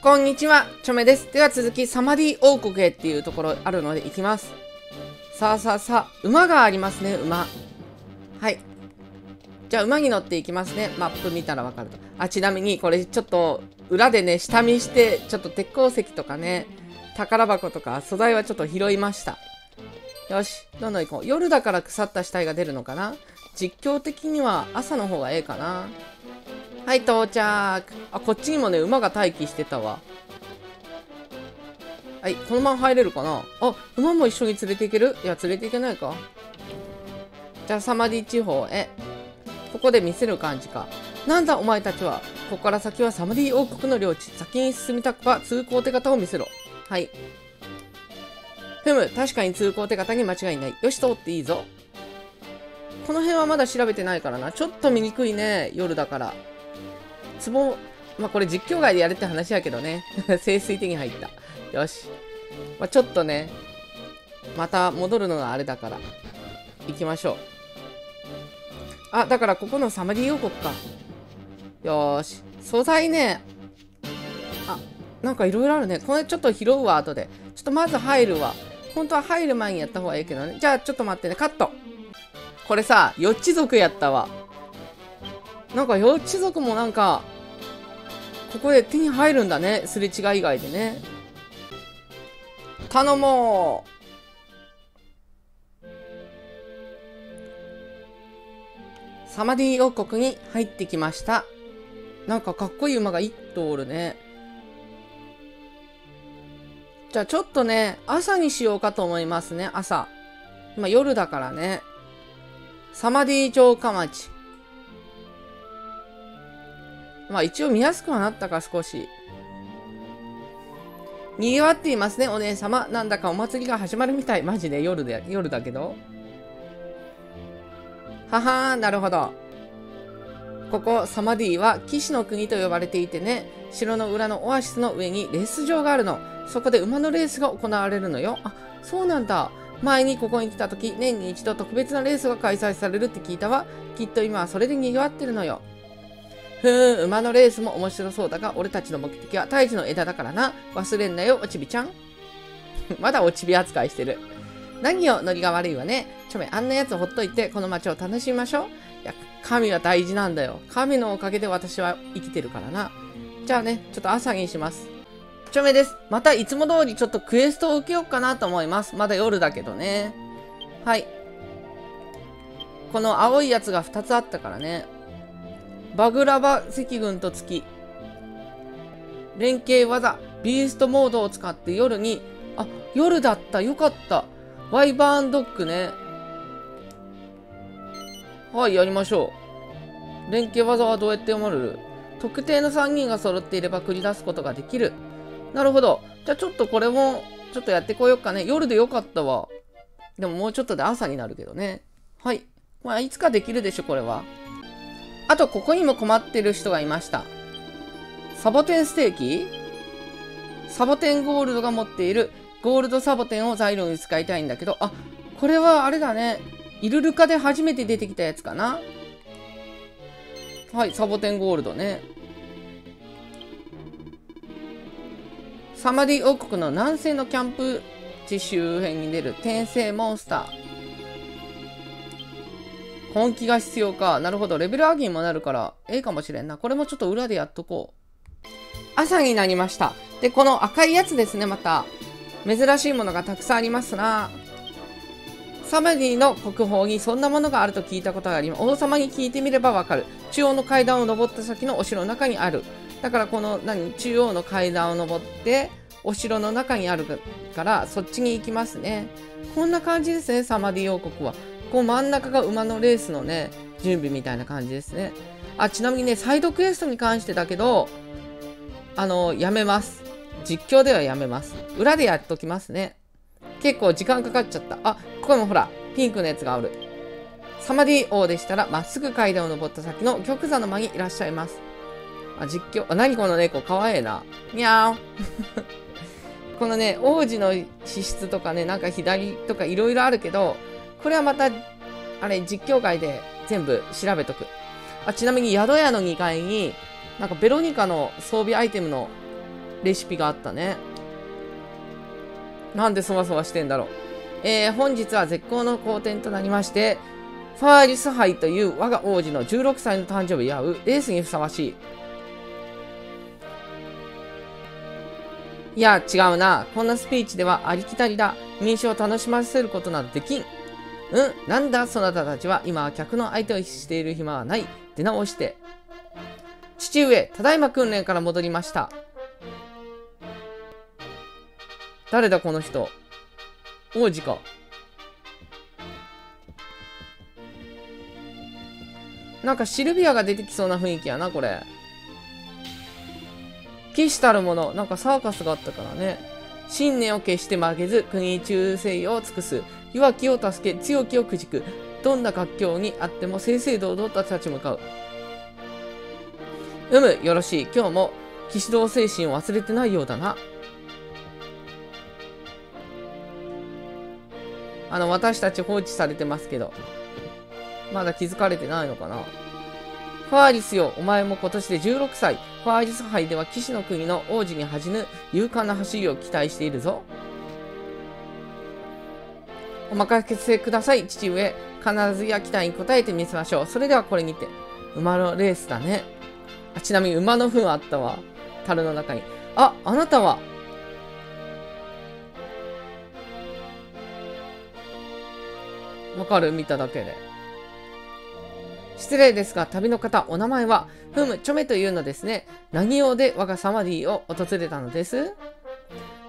こんにちは、チョメです。では続き、サマディ王国へっていうところあるので行きます。さあさあさあ、馬がありますね、馬。はい。じゃあ、馬に乗っていきますね。マップ見たらわかると。あ、ちなみに、これちょっと、裏でね、下見して、ちょっと鉄鉱石とかね、宝箱とか、素材はちょっと拾いました。よし、どんどん行こう。夜だから腐った死体が出るのかな？実況的には朝の方がええかな？はい、到着。あ、こっちにもね、馬が待機してたわ。はい、このまま入れるかな？あ、馬も一緒に連れていける？いや、連れていけないか。じゃあ、サマディ地方へ。ここで見せる感じか。なんだ、お前たちは？ここから先はサマディ王国の領地。先に進みたくば通行手形を見せろ。はい。ふむ、確かに通行手形に間違いない。よし、通っていいぞ。この辺はまだ調べてないからな。ちょっと見にくいね。夜だから。壺、まあこれ実況外でやるって話やけどね。清水手に入った。よし。まあちょっとね、また戻るのがあれだから、行きましょう。あ、だからここのサマディ王国か。よーし。素材ね。あ、なんかいろいろあるね。これちょっと拾うわ、後で。ちょっとまず入るわ。本当は入る前にやった方がいいけどね。じゃあちょっと待ってね。カット。これさ、予知族やったわ。なんか幼稚族もなんか、ここで手に入るんだね。すれ違い以外でね。頼もうサマディ王国に入ってきました。なんかかっこいい馬が一頭おるね。じゃあちょっとね、朝にしようかと思いますね、朝。今夜だからね。サマディ城下町。まあ一応見やすくはなったか少し。賑わっていますね、お姉様。なんだかお祭りが始まるみたい。マジで夜で、夜だけど。ははー、なるほど。ここ、サマディは騎士の国と呼ばれていてね、城の裏のオアシスの上にレース場があるの。そこで馬のレースが行われるのよ。あ、そうなんだ。前にここに来た時、年に一度特別なレースが開催されるって聞いたわ。きっと今はそれで賑わってるのよ。ふーん、馬のレースも面白そうだが、俺たちの目的は胎児の枝だからな。忘れんなよ、おちびちゃん。まだおちび扱いしてる。何よ、ノリが悪いわね。ちょめ、あんなやつほっといて、この街を楽しみましょう。いや、神は大事なんだよ。神のおかげで私は生きてるからな。じゃあね、ちょっと朝にします。ちょめです。またいつも通りちょっとクエストを受けようかなと思います。まだ夜だけどね。はい。この青いやつが2つあったからね。バグラバ赤軍と月。連携技、ビーストモードを使って夜に、あ、夜だった。よかった。ワイバーンドッグね。はい、やりましょう。連携技はどうやって読まれる？特定の3人が揃っていれば繰り出すことができる。なるほど。じゃあちょっとこれも、ちょっとやってこようかね。夜でよかったわ。でももうちょっとで朝になるけどね。はい。まあ、いつかできるでしょ、これは。あと、ここにも困ってる人がいました。サボテンステーキ？サボテンゴールドが持っているゴールドサボテンを材料に使いたいんだけど、あ、これはあれだね。イルルカで初めて出てきたやつかなはい、サボテンゴールドね。サマディ王国の南西のキャンプ地周辺に出る転生モンスター。本気が必要か。なるほど。レベル上げにもなるから、ええかもしれんな。これもちょっと裏でやっとこう。朝になりました。で、この赤いやつですね、また。珍しいものがたくさんありますな。サマディの国宝にそんなものがあると聞いたことがあります。王様に聞いてみればわかる。中央の階段を登った先のお城の中にある。だからこの、何、中央の階段を登って、お城の中にあるから、そっちに行きますね。こんな感じですね、サマディ王国は。こう真ん中が馬のレースのね、準備みたいな感じですね。あ、ちなみにね、サイドクエストに関してだけど、あの、やめます。実況ではやめます。裏でやっときますね。結構時間かかっちゃった。あ、ここにもほら、ピンクのやつがおる。サマディ王でしたら、まっすぐ階段を登った先の玉座の間にいらっしゃいます。あ、実況。あ、何この猫、かわいいな。にゃーこのね、王子の資質とかね、なんか左とかいろいろあるけど、これはまた、あれ、実況会で全部調べとく。あ、ちなみに宿屋の2階に、なんかベロニカの装備アイテムのレシピがあったね。なんでそわそわしてんだろう。えー、本日は絶好の好天となりまして、ファーリス杯という我が王子の16歳の誕生日を祝うレースにふさわしい。いや、違うな。こんなスピーチではありきたりだ。民衆を楽しませることなどできん。うんなんだそなたたちは今は客の相手をしている暇はない。出直して。父上、ただいま訓練から戻りました。誰だこの人？王子か。なんかシルビアが出てきそうな雰囲気やな、これ。騎士たるもの、なんかサーカスがあったからね。信念を決して負けず、国忠誠を尽くす。弱きを助け、強きをくじく。どんな活況にあっても正々堂々と立ち向かう。うむ、よろしい。今日も騎士道精神を忘れてないようだな。あの、私たち放置されてますけど。まだ気づかれてないのかな？ファーリスよ、お前も今年で16歳。ファーリス杯では騎士の国の王子に恥じぬ勇敢な走りを期待しているぞ。お任せください、父上。必ずや期待に応えてみせましょう。それではこれにて。馬のレースだね。あちなみに馬の糞あったわ。樽の中に。あ、あなたはわかる？見ただけで。失礼ですが、旅の方、お名前は、ふむ、チョメというのですね。何用で我がサマディを訪れたのです？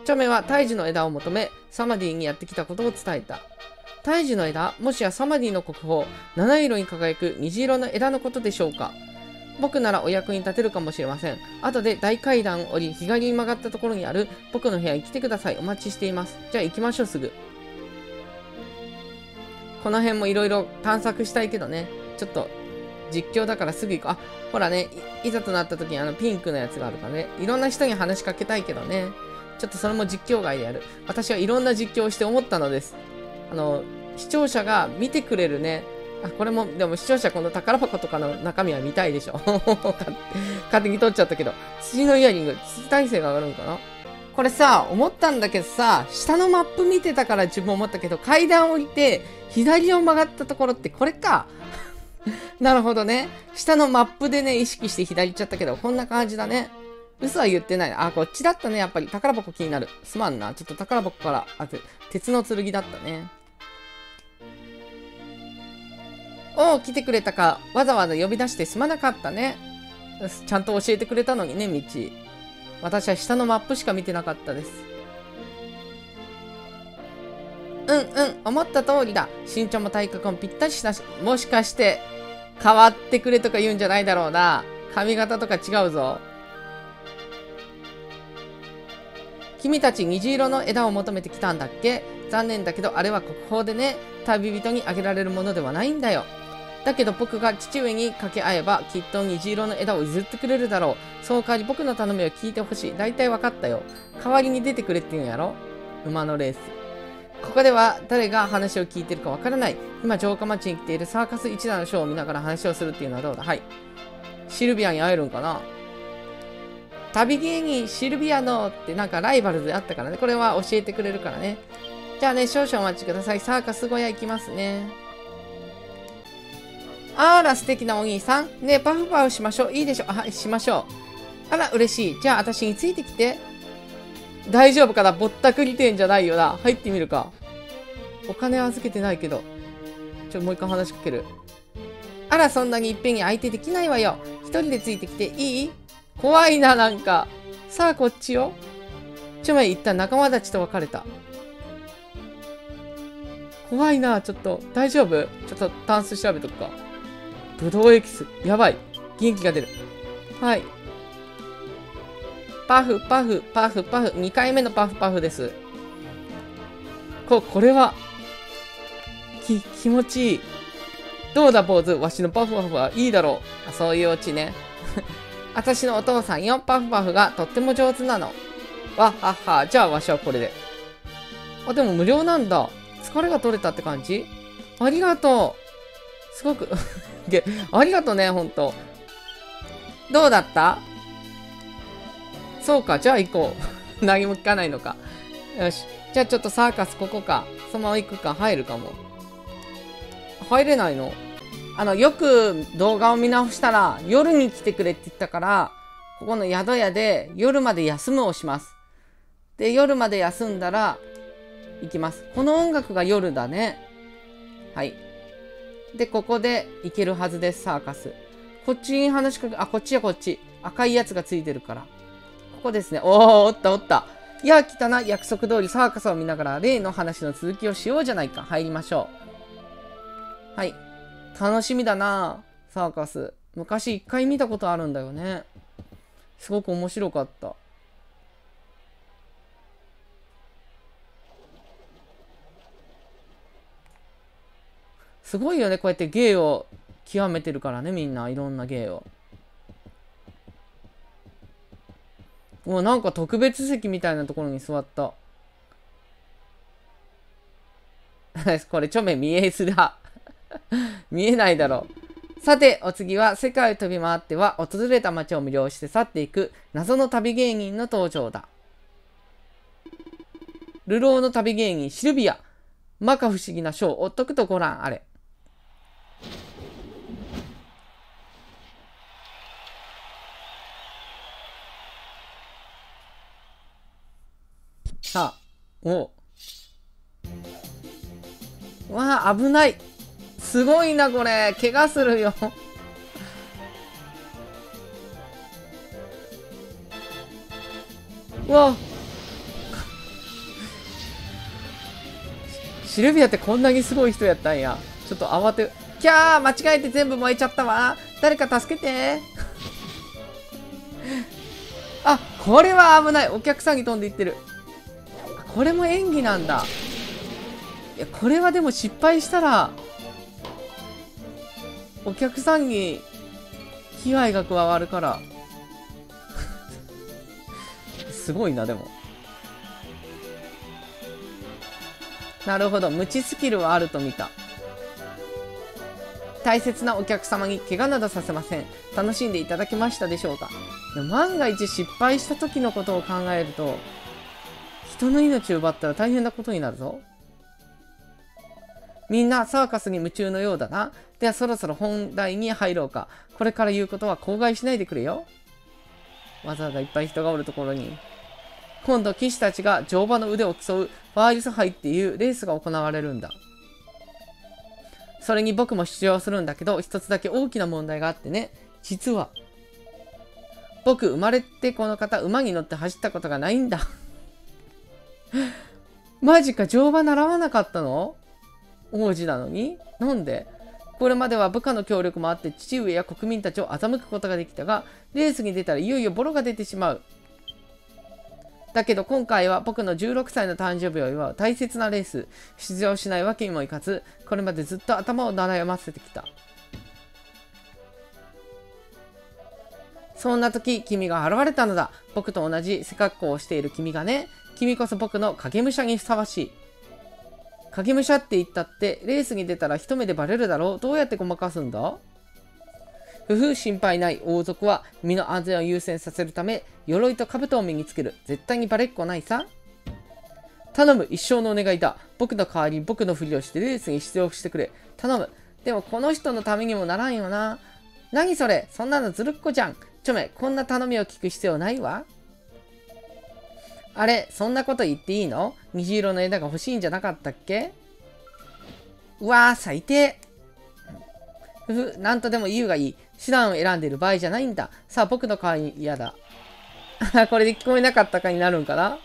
チョメは胎児の枝を求め、サマディにやってきたことを伝えた。胎児の枝、もしやサマディの国宝、七色に輝く虹色の枝のことでしょうか僕ならお役に立てるかもしれません。後で大階段を降り、左に曲がったところにある僕の部屋に来てください。お待ちしています。じゃあ行きましょう、すぐ。この辺もいろいろ探索したいけどね。ちょっと実況だからすぐ行く。あ、ほらねい、いざとなった時にあのピンクのやつがあるからね。いろんな人に話しかけたいけどね。ちょっとそれも実況外でやる。私はいろんな実況をして思ったのです。あの、視聴者が見てくれるね。あ、これも、でも視聴者この宝箱とかの中身は見たいでしょ。勝手に取っちゃったけど。土のイヤリング、土耐性が上がるんかな？これさ、思ったんだけどさ、下のマップ見てたから自分思ったけど、階段降りて、左を曲がったところってこれか。なるほどね。下のマップでね、意識して左行っちゃったけど、こんな感じだね。嘘は言ってない。あ、こっちだったね。やっぱり宝箱気になる。すまんな。ちょっと宝箱から、あ、鉄の剣だったね。おお、来てくれたか。わざわざ呼び出してすまなかったね。ちゃんと教えてくれたのにね、道。私は下のマップしか見てなかったです。うんうん、思った通りだ。身長も体格もぴったりしたし、もしかして、変わってくれとか言うんじゃないだろうな。髪型とか違うぞ。君たち虹色の枝を求めてきたんだっけ？残念だけど、あれは国宝でね、旅人にあげられるものではないんだよ。だけど僕が父上に掛け合えば、きっと虹色の枝を譲ってくれるだろう。その代わり僕の頼みを聞いてほしい。大体分かったよ。代わりに出てくれって言うんやろ？馬のレース。ここでは誰が話を聞いてるかわからない。今、城下町に来ているサーカス一団のショーを見ながら話をするっていうのはどうだ？はい。シルビアに会えるんかな？旅芸人シルビアのってなんかライバルであったからね。これは教えてくれるからね。じゃあね、少々お待ちください。サーカス小屋行きますね。あら、素敵なお兄さん。ねパフパフしましょう。いいでしょう。はい、しましょう。あら、嬉しい。じゃあ、私についてきて。大丈夫かな？ぼったくり店じゃないよな。入ってみるか。お金預けてないけど。ちょ、もう一回話しかける。あら、そんなにいっぺんに相手できないわよ。一人でついてきていい？怖いな、なんか。さあ、こっちよ。ちょ、ま、一旦仲間たちと別れた。怖いな、ちょっと。大丈夫？ちょっとタンス調べとくか。ブドウエキス。やばい。元気が出る。はい。パフ、パフ、パフ、パフ。2回目のパフパフです。こ、これは、き、気持ちいい。どうだ、坊主？わしのパフパフはいいだろう。あそういうオチね。私のお父さんよ。パフパフがとっても上手なの。わっはっは。じゃあ、わしはこれで。あ、でも無料なんだ。疲れが取れたって感じ？ありがとう。すごく ありがとうね、ほんと。どうだった？そうか、じゃあ行こう。何も聞かないのか。よし。じゃあちょっとサーカスここか。そのまま行くか、入るかも。入れないの？あの、よく動画を見直したら、夜に来てくれって言ったから、ここの宿屋で夜まで休むをします。で、夜まで休んだら、行きます。この音楽が夜だね。はい。で、ここで行けるはずです、サーカス。こっちに話しかけ、あ、こっちやこっち。赤いやつがついてるから。ここですね。おー、おったおった。いや、来たな。約束通りサーカスを見ながら、例の話の続きをしようじゃないか。入りましょう。はい。楽しみだなサーカス。昔一回見たことあるんだよね。すごく面白かった。すごいよね、こうやって芸を極めてるからね、みんな。いろんな芸を。もうなんか特別席みたいなところに座った。これ、ちょめ見えづら。見えないだろう。さて、お次は世界を飛び回っては訪れた街を魅了して去っていく謎の旅芸人の登場だ。流浪の旅芸人シルビア。摩訶不思議なショーを追っとくとご覧あれ。さあ、おわあ、危ない。すごいな、これ。怪我するよ。うわシルビアってこんなにすごい人やったんや。ちょっと慌て、キャー間違えて全部燃えちゃったわ。誰か助けて。あ、これは危ない。お客さんに飛んでいってる。これも演技なんだ。いや、これはでも失敗したら、お客さんに被害が加わるから。すごいな、でも。なるほど。無知スキルはあると見た。大切なお客様に怪我などさせません。楽しんでいただけましたでしょうか？万が一失敗した時のことを考えると、人の命を奪ったら大変なことになるぞ。みんなサーカスに夢中のようだな。ではそろそろ本題に入ろうか。これから言うことは口外しないでくれよ。わざわざいっぱい人がおるところに。今度騎士たちが乗馬の腕を競うファーリス杯っていうレースが行われるんだ。それに僕も出場するんだけど、一つだけ大きな問題があってね。実は、僕生まれてこの方馬に乗って走ったことがないんだ。マジか乗馬習わなかったの？王子なのに？なんで？これまでは部下の協力もあって父上や国民たちを欺くことができたが、レースに出たらいよいよボロが出てしまう。だけど今回は僕の16歳の誕生日を祝う大切なレース。出場しないわけにもいかず、これまでずっと頭を悩ませてきた。そんな時、君が現れたのだ。僕と同じ背格好をしている君がね。君こそ僕の影武者にふさわしい。影武者って言ったって、レースに出たら一目でバレるだろうどうやってごまかすんだふふ、心配ない王族は身の安全を優先させるため、鎧と兜を身につける。絶対にバレっこないさ。頼む、一生のお願いだ。僕の代わりに僕のふりをしてレースに出場してくれ。頼む。でもこの人のためにもならんよな。何それ？そんなのずるっこじゃん。ちょめ、こんな頼みを聞く必要ないわ。あれ、そんなこと言っていいの？虹色の枝が欲しいんじゃなかったっけ？うわー、最低。ふふ、なんとでも言うがいい。手段を選んでる場合じゃないんだ。さあ、僕の代わりに嫌だ。これで聞こえなかったかになるんかな？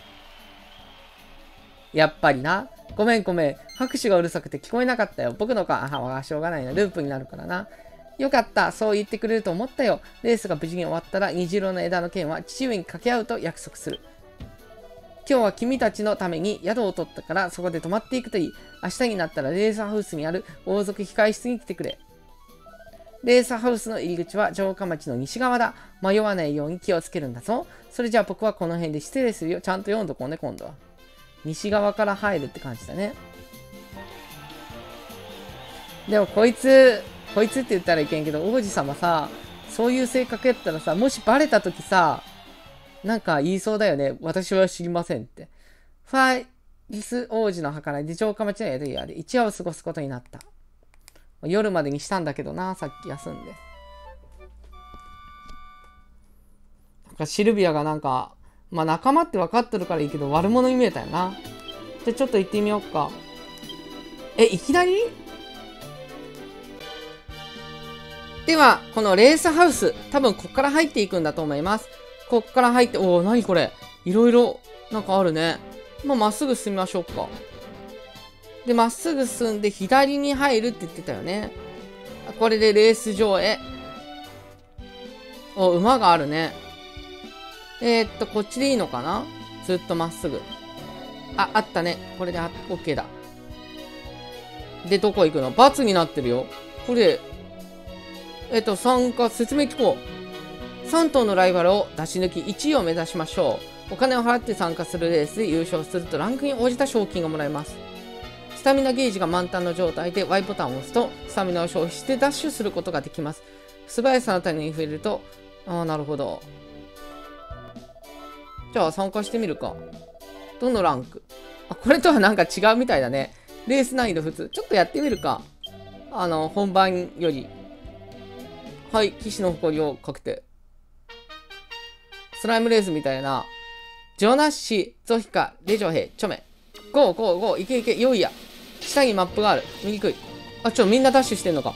やっぱりな。ごめんごめん。拍手がうるさくて聞こえなかったよ。僕のか、あ、しょうがないな。ループになるからな。よかった。そう言ってくれると思ったよ。レースが無事に終わったら、虹色の枝の剣は父上に掛け合うと約束する。今日は君たちのために宿を取ったからそこで泊まっていくといい。明日になったらレーサーハウスにある王族控室に来てくれ。レーサーハウスの入り口は城下町の西側だ。迷わないように気をつけるんだぞ。それじゃあ僕はこの辺で失礼するよ。ちゃんと読んどこうね、今度は。西側から入るって感じだね。でもこいつ、こいつって言ったらいけんけど、王子様さ、そういう性格やったらさ、もしバレた時さ、なんか言いそうだよね。私は知りませんって。ファイリス王子の計らいで城下町のエリアで一夜を過ごすことになった。夜までにしたんだけどな、さっき休んで。なんかシルビアがなんか、まあ仲間って分かってるからいいけど悪者に見えたよな。じゃちょっと行ってみようか。え、いきなり？では、このレースハウス、多分こっから入っていくんだと思います。こっから入って、おお、なにこれ。いろいろ、なんかあるね。まあ、まっすぐ進みましょうか。で、まっすぐ進んで左に入るって言ってたよね。これでレース場へ。お、馬があるね。えー、っと、こっちでいいのかなずっとまっすぐ。あ、あったね。これであ、OK だ。で、どこ行くの×になってるよ。これ、えっと、参加、説明聞こう。3頭のライバルを出し抜き1位を目指しましょう。お金を払って参加するレースで優勝するとランクに応じた賞金がもらえます。スタミナゲージが満タンの状態で Y ボタンを押すと、スタミナを消費してダッシュすることができます。素早さの種に触れると、ああ、なるほど。じゃあ参加してみるか。どのランク？あ、これとはなんか違うみたいだね。レース難易度普通。ちょっとやってみるか。あの、本番より。はい、騎士の誇りを確定。スライムレースみたいな。ジョナッシ、ゾヒカ、レジョヘイ、チョメ。ゴーゴーゴー、いけいけ、よいや。下にマップがある。見にくい。あ、ちょ、みんなダッシュしてんのか。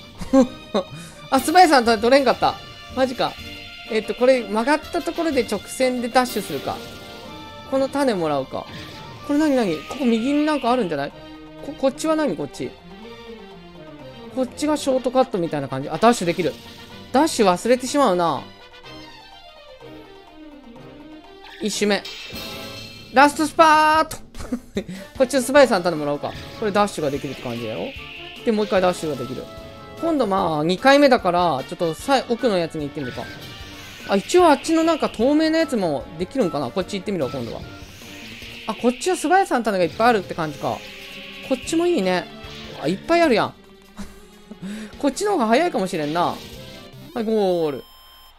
あ、素早さん取れんかった。マジか。えっと、これ曲がったところで直線でダッシュするか。この種もらうか。これ何何？ここ右になんかあるんじゃない？こ、こっちは何？こっち。こっちがショートカットみたいな感じ。あ、ダッシュできる。ダッシュ忘れてしまうな。一周目。ラストスパート こっちの素早さん頼もらおうか。これダッシュができるって感じだよ。で、もう一回ダッシュができる。今度まあ、2回目だから、ちょっとさ奥のやつに行ってみるか。あ、一応あっちのなんか透明なやつもできるんかなこっち行ってみろ、今度は。あ、こっちは素早さん種がいっぱいあるって感じか。こっちもいいね。あ、いっぱいあるやん。こっちの方が早いかもしれんな。はい、ゴール。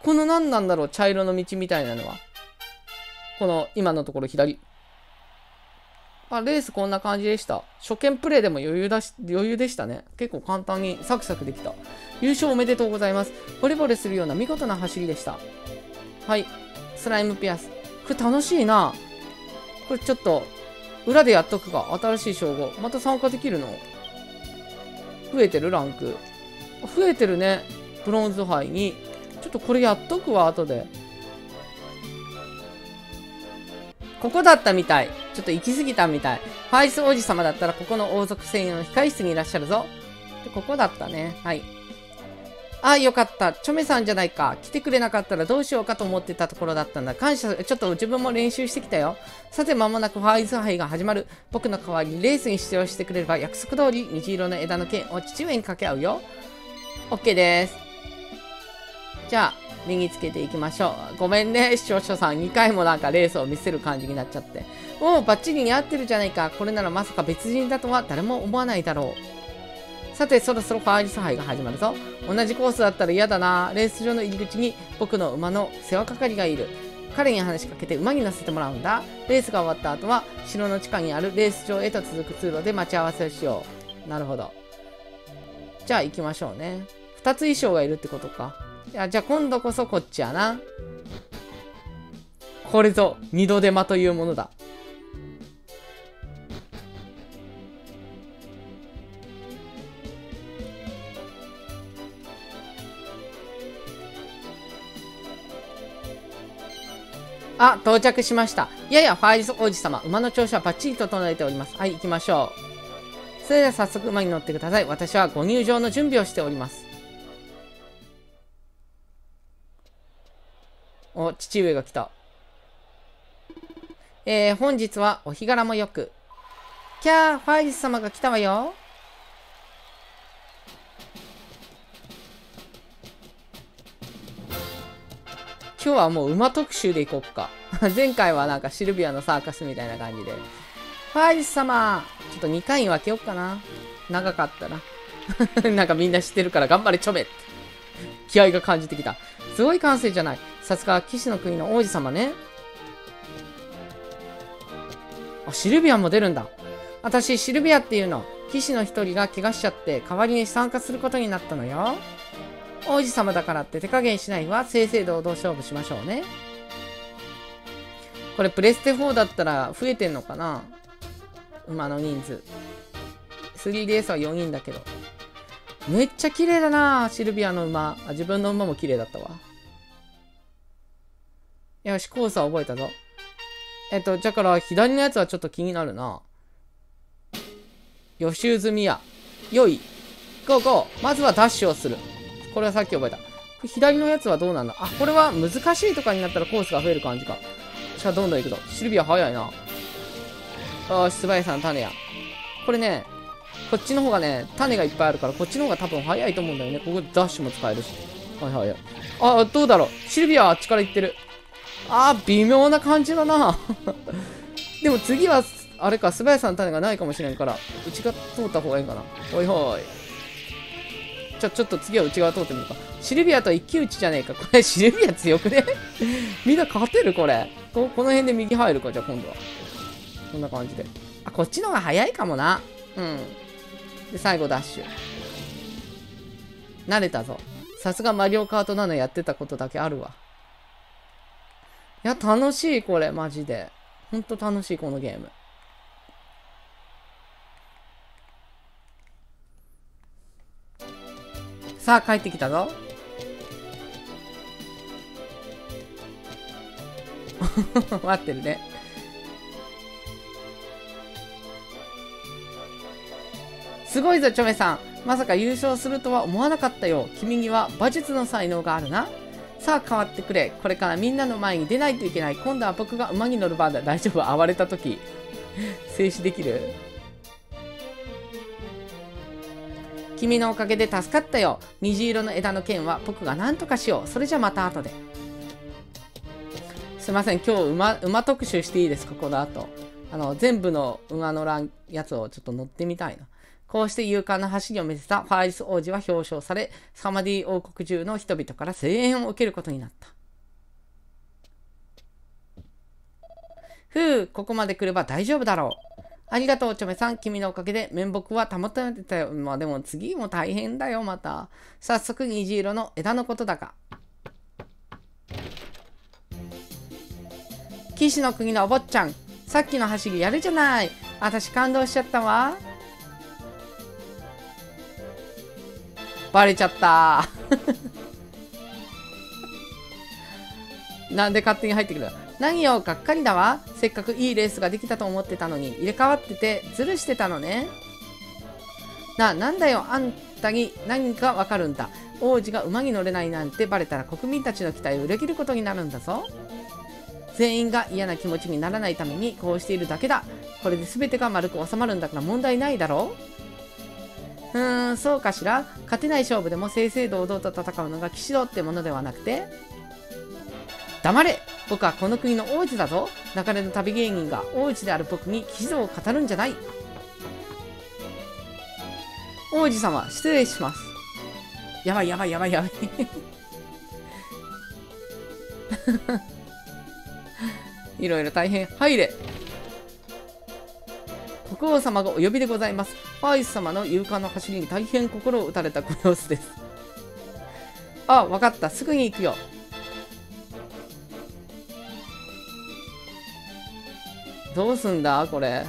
この何なんだろう茶色の道みたいなのは。この今のところ左。あ、レースこんな感じでした。初見プレイでも余裕だし、余裕でしたね。結構簡単にサクサクできた。優勝おめでとうございます。ボレボレするような見事な走りでした。はい。スライムピアス。これ楽しいな。これちょっと、裏でやっとくか。新しい称号。また参加できるの？増えてる？ランク。増えてるね。ブロンズ杯に。ちょっとこれやっとくわ、後で。ここだったみたい。ちょっと行き過ぎたみたい。ファイス王子様だったら、ここの王族専用の控室にいらっしゃるぞ。で、ここだったね。はい。ああ、よかった。チョメさんじゃないか。来てくれなかったらどうしようかと思ってたところだったんだ。感謝、ちょっと自分も練習してきたよ。さて、間もなくファイズ杯が始まる。僕の代わりにレースに出場してくれれば約束通り虹色の枝の剣を父上に掛け合うよ。OK です。じゃあ、身につけていきましょう。ごめんね、視聴者さん。2回もなんかレースを見せる感じになっちゃって。もうバッチリ似合ってるじゃないか。これならまさか別人だとは誰も思わないだろう。さて、そろそろファーリス杯が始まるぞ。同じコースだったら嫌だな。レース場の入り口に僕の馬の世話係がいる。彼に話しかけて馬に乗せてもらうんだ。レースが終わった後は、城の地下にあるレース場へと続く通路で待ち合わせをしよう。なるほど。じゃあ行きましょうね。2つ衣装がいるってことか。いや、じゃあ今度こそこっちやな。これぞ二度手間というものだ。あ、到着しました。いやや、ファイリス王子様、馬の調子はバッチリ整えております。はい、行きましょう。それでは早速馬に乗ってください。私はご入場の準備をしております。お、父上が来た。えー、本日はお日柄もよく。キャー、ファイリス様が来たわよ。今日はもう馬特集でいこっか。前回はなんかシルビアのサーカスみたいな感じで。ファイリス様ちょっと2回に分けよっかな。長かったな。なんかみんな知ってるから頑張れちょめ気合が感じてきた。すごい感性じゃない。さすが騎士の国の王子様ね。あ、シルビアも出るんだ。私、シルビアっていうの。騎士の一人が怪我しちゃって代わりに参加することになったのよ。王子様だからって手加減しないわ。正々堂々勝負しましょうね。これプレステ4だったら増えてんのかな馬の人数。3DS は4人だけど。めっちゃ綺麗だなシルビアの馬。あ、自分の馬も綺麗だったわ。よし、コースは覚えたぞ。えっと、だから左のやつはちょっと気になるな。予習済みや。よい。ゴーゴー。まずはダッシュをする。これはさっき覚えた。左のやつはどうなんだ？あ、これは難しいとかになったらコースが増える感じか。じゃあどんどん行くぞ。シルビア早いな。よし、素早さん種や。これね、こっちの方がね、種がいっぱいあるから、こっちの方が多分早いと思うんだよね。ここでダッシュも使えるし。はいはいはい。あ、どうだろう。シルビアはあっちから行ってる。あー、微妙な感じだな。でも次は、あれか、素早さの種がないかもしれんから、内側通った方がいいかな。ほいほい。じゃあちょっと次は内側通ってみるか。シルビアと一騎打ちじゃねえか。これシルビア強くね？みんな勝てる？これこ。この辺で右入るか、じゃあ今度は。こんな感じで。あ、こっちの方が早いかもな。うん。で、最後ダッシュ。慣れたぞ。さすがマリオカートなのやってたことだけあるわ。いや、楽しい、これ、マジで。ほんと楽しい、このゲーム。さあ、帰ってきたぞ。待ってるね。すごいぞ、チョメさん。まさか優勝するとは思わなかったよ。君には馬術の才能があるな。さあ変わってくれ。これからみんなの前に出ないといけない。今度は僕が馬に乗る番だ。大丈夫？暴れた時。静止できる？君のおかげで助かったよ。虹色の枝の剣は僕が何とかしよう。それじゃまた後で。すいません。今日馬、馬特集していいですか？この後。あの、全部の馬のランやつをちょっと乗ってみたいな。こうして勇敢な走りを見せたファーリス王子は表彰され、サマディ王国中の人々から声援を受けることになった。ふう、ここまで来れば大丈夫だろう。ありがとう、チョメさん。君のおかげで面目は保たれてたよ。まあでも次も大変だよ、また。早速、虹色の枝のことだが。騎士の国のお坊ちゃん。さっきの走りやるじゃない。私感動しちゃったわ。バレちゃった なんで勝手に入ってくる？何よ、がっかりだわ。せっかくいいレースができたと思ってたのに、入れ替わってて、ズルしてたのね。な、なんだよ、あんたに何かわかるんだ？王子が馬に乗れないなんてバレたら国民たちの期待を裏切ることになるんだぞ。全員が嫌な気持ちにならないためにこうしているだけだ。これで全てが丸く収まるんだから問題ないだろううーん、そうかしら？勝てない勝負でも正々堂々と戦うのが騎士道ってものではなくて？黙れ！僕はこの国の王子だぞ！流れの旅芸人が王子である僕に騎士道を語るんじゃない！王子様、失礼します。やばいやばいやばいやばい。いろいろ大変。入れ！国王様がお呼びでございます。ファイス様の勇敢な走りに大変心を打たれたご様子です。あ、わかった。すぐに行くよ。どうすんだこれ。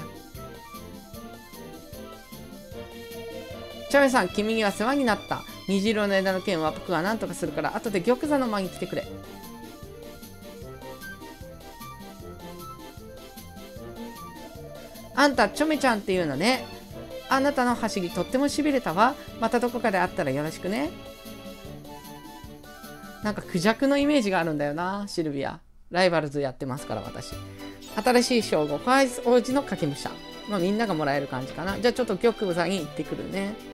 チャメさん、君には世話になった。虹色の枝の剣は僕が何とかするから、後で玉座の間に来てくれ。あんた、ちょめちゃんっていうのね。あなたの走りとってもしびれたわ。またどこかで会ったらよろしくね。なんかクジャクのイメージがあるんだよな、シルビア。ライバルズやってますから、私。新しい称号、ファイス王子の影武者。まあみんながもらえる感じかな。じゃあちょっと玉座に行ってくるね。